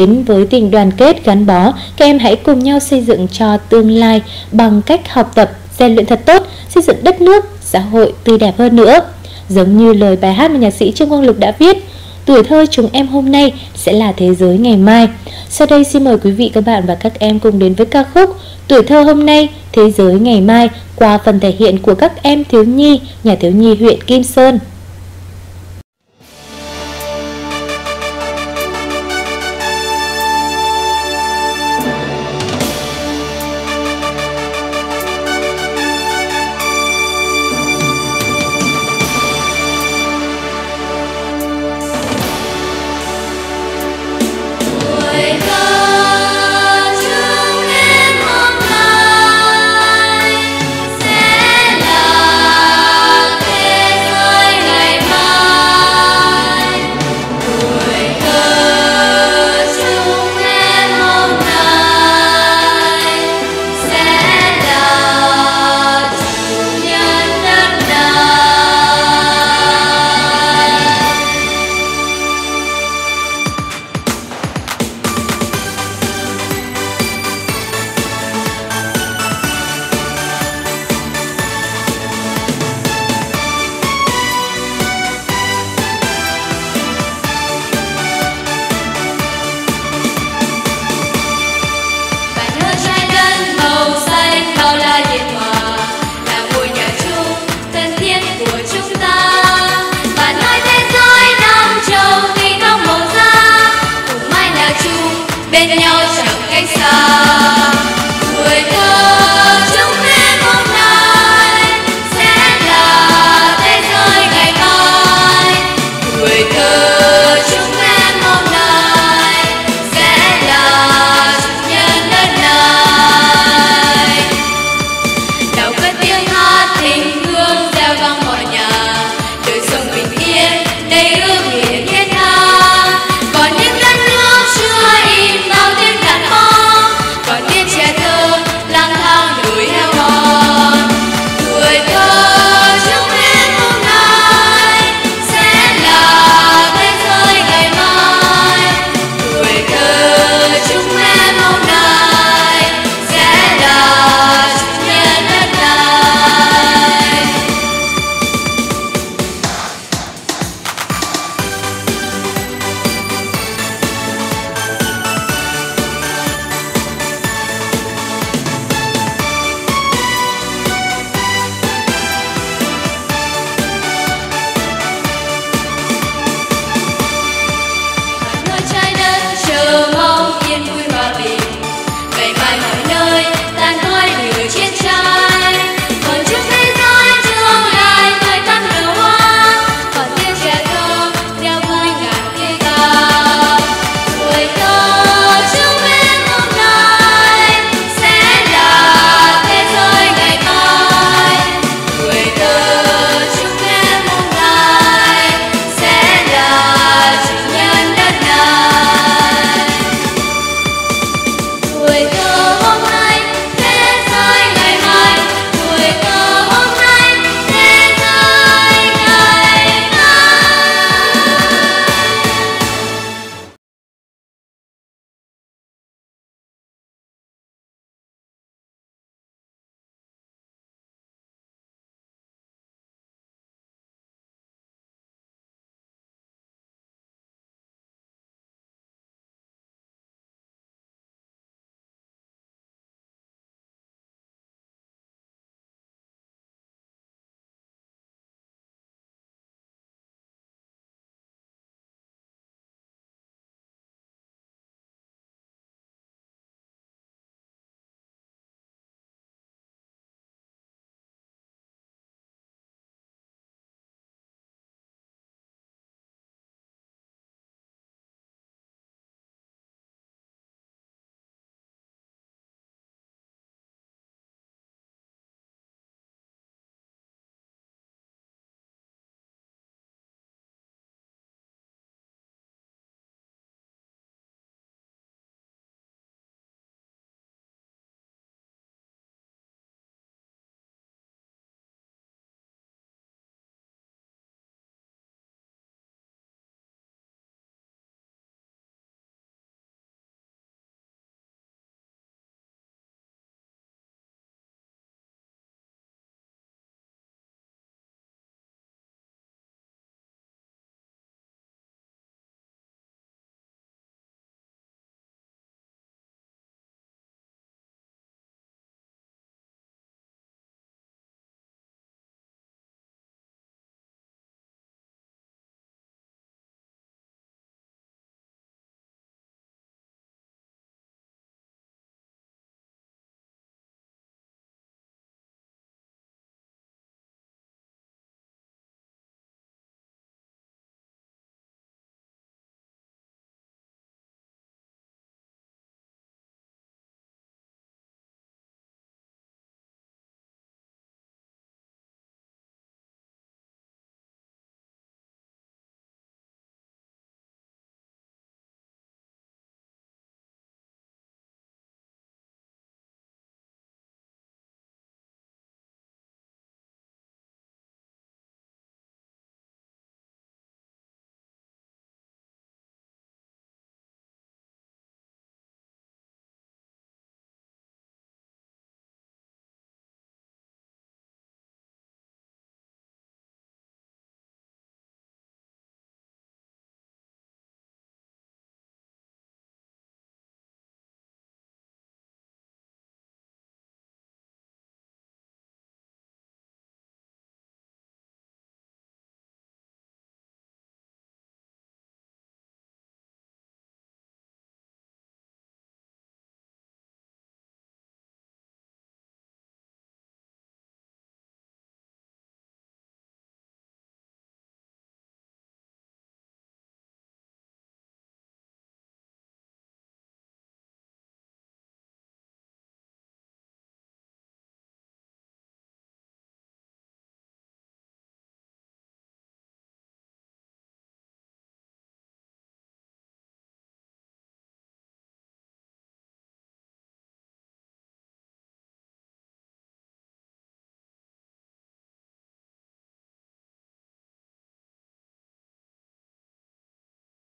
Đến với tình đoàn kết gắn bó, các em hãy cùng nhau xây dựng cho tương lai bằng cách học tập, rèn luyện thật tốt, xây dựng đất nước, xã hội tươi đẹp hơn nữa. Giống như lời bài hát mà nhạc sĩ Trương Quang Lực đã viết, tuổi thơ chúng em hôm nay sẽ là thế giới ngày mai. Sau đây xin mời quý vị các bạn và các em cùng đến với ca khúc Tuổi thơ hôm nay, thế giới ngày mai qua phần thể hiện của các em thiếu nhi, nhà thiếu nhi huyện Kim Sơn. Bên nhau chẳng cách xa